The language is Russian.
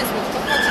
полезных.